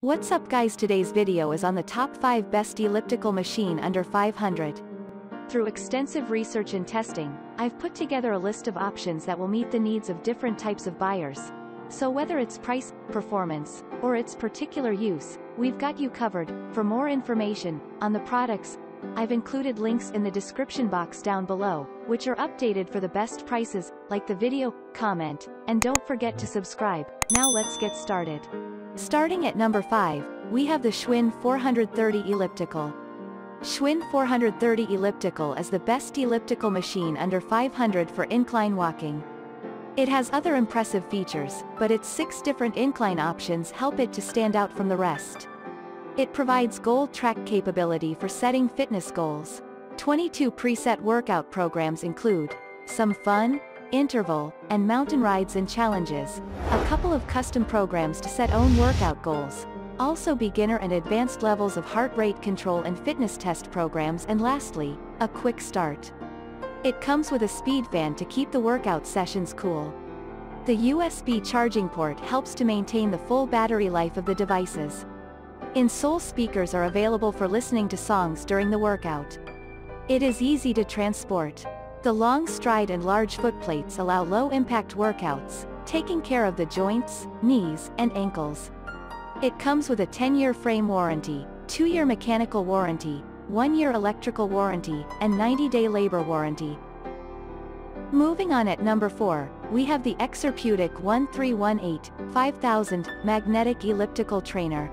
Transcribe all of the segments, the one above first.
What's up guys today's video is on the top 5 best elliptical machine under 500. Through extensive research and testing, I've put together a list of options that will meet the needs of different types of buyers. So whether it's price, performance, or its particular use, we've got you covered. For more information on the products, I've included links in the description box down below, which are updated for the best prices, like the video, comment, and don't forget to subscribe. Now let's get started. Starting at number 5, we have the Schwinn 430 Elliptical. Schwinn 430 Elliptical is the best elliptical machine under 500 for incline walking. It has other impressive features, but its six different incline options help it to stand out from the rest. It provides goal track capability for setting fitness goals. 22 preset workout programs include some fun, interval, and mountain rides and challenges, a couple of custom programs to set own workout goals, also beginner and advanced levels of heart rate control and fitness test programs and lastly, a quick start. It comes with a speed fan to keep the workout sessions cool. The USB charging port helps to maintain the full battery life of the devices. In-soul speakers are available for listening to songs during the workout. It is easy to transport. The long stride and large footplates allow low-impact workouts, taking care of the joints, knees, and ankles. It comes with a 10-year frame warranty, 2-year mechanical warranty, 1-year electrical warranty, and 90-day labor warranty. Moving on at number 4, we have the Exerpeutic 1318-5000 Magnetic Elliptical Trainer.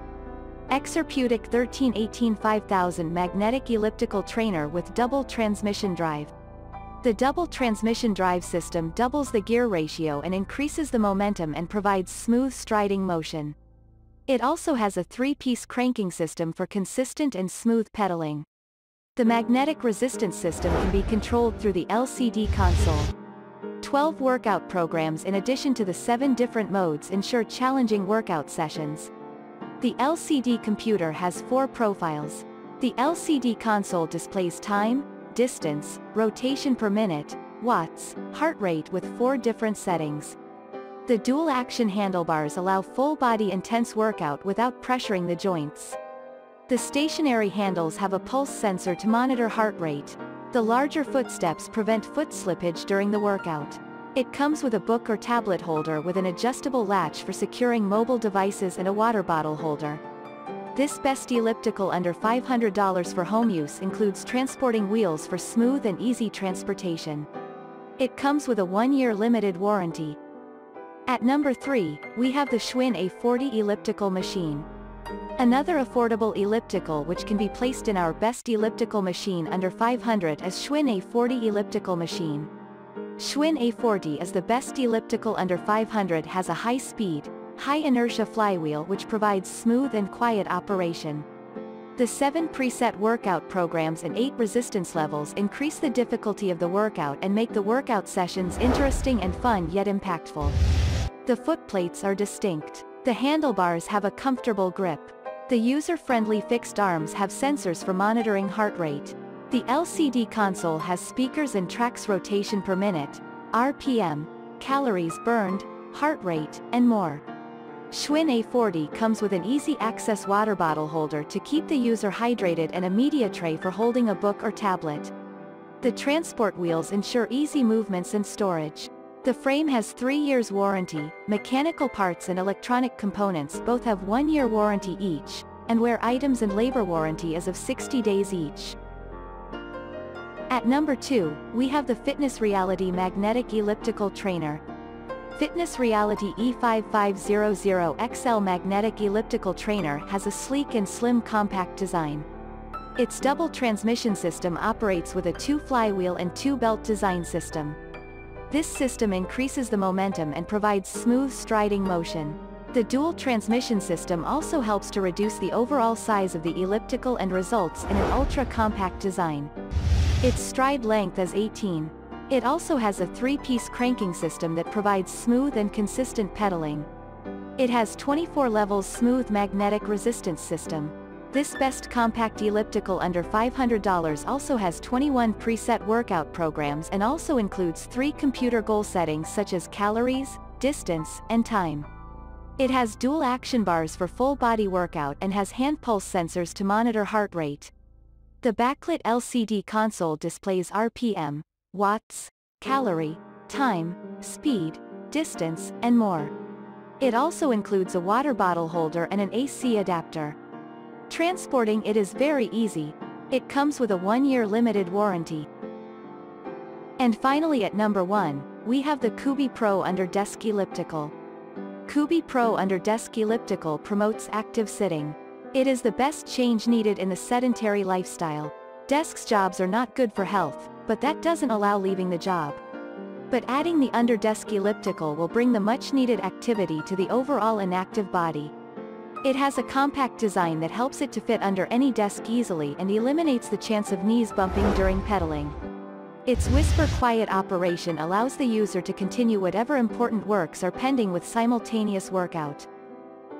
Exerpeutic 1318 5000 Magnetic Elliptical Trainer with double transmission drive. The double transmission drive system doubles the gear ratio and increases the momentum and provides smooth striding motion. It also has a three-piece cranking system for consistent and smooth pedaling. The magnetic resistance system can be controlled through the LCD console. 12 workout programs in addition to the 7 different modes ensure challenging workout sessions. The LCD computer has four profiles. The LCD console displays time, distance, rotation per minute, watts, heart rate with four different settings. The dual-action handlebars allow full-body intense workout without pressuring the joints. The stationary handles have a pulse sensor to monitor heart rate. The larger footsteps prevent foot slippage during the workout. It comes with a book or tablet holder with an adjustable latch for securing mobile devices and a water bottle holder. This best elliptical under $500 for home use includes transporting wheels for smooth and easy transportation. It comes with a one-year limited warranty. At number 3, we have the Schwinn A40 elliptical machine. Another affordable elliptical which can be placed in our best elliptical machine under 500 is Schwinn A40 elliptical machine. Schwinn A40 is the best elliptical under 500 has a high speed, high inertia flywheel which provides smooth and quiet operation. The 7 preset workout programs and 8 resistance levels increase the difficulty of the workout and make the workout sessions interesting and fun yet impactful. The footplates are distinct. The handlebars have a comfortable grip. The user-friendly fixed arms have sensors for monitoring heart rate. The LCD console has speakers and tracks rotation per minute, RPM, calories burned, heart rate, and more. Schwinn A40 comes with an easy-access water bottle holder to keep the user hydrated and a media tray for holding a book or tablet. The transport wheels ensure easy movements and storage. The frame has 3 years warranty, mechanical parts and electronic components both have 1 year warranty each, and wear items and labor warranty is of 60 days each. At number 2, we have the Fitness Reality Magnetic Elliptical Trainer, Fitness Reality E5500XL magnetic elliptical trainer has a sleek and slim compact design. Its double transmission system operates with a two-flywheel and two-belt design system. This system increases the momentum and provides smooth striding motion. The dual transmission system also helps to reduce the overall size of the elliptical and results in an ultra-compact design. Its stride length is 18. It also has a three-piece cranking system that provides smooth and consistent pedaling. It has 24 levels smooth magnetic resistance system. This best compact elliptical under $500 also has 21 preset workout programs and also includes three computer goal settings such as calories, distance, and time. It has dual action bars for full body workout and has hand pulse sensors to monitor heart rate. The backlit LCD console displays RPM, watts, calorie, time, speed, distance, and more. It also includes a water bottle holder and an AC adapter. Transporting it is very easy, it comes with a one-year limited warranty. And finally at number 1, we have the Cubii Pro Under Desk Elliptical. Cubii Pro Under Desk Elliptical promotes active sitting. It is the best change needed in the sedentary lifestyle. Desk jobs are not good for health, but that doesn't allow leaving the job. But adding the under-desk elliptical will bring the much-needed activity to the overall inactive body. It has a compact design that helps it to fit under any desk easily and eliminates the chance of knees bumping during pedaling. Its whisper quiet operation allows the user to continue whatever important works are pending with simultaneous workout.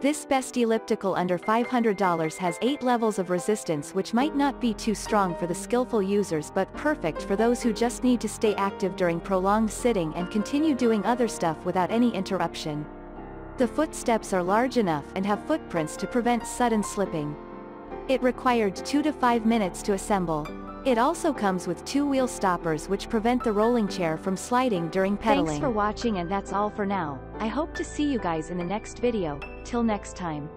This best elliptical under $500 has 8 levels of resistance which might not be too strong for the skillful users but perfect for those who just need to stay active during prolonged sitting and continue doing other stuff without any interruption. The footsteps are large enough and have footprints to prevent sudden slipping. It required 2 to 5 minutes to assemble. It also comes with two wheel stoppers which prevent the rolling chair from sliding during pedaling. Thanks for watching and that's all for now. I hope to see you guys in the next video. Till next time.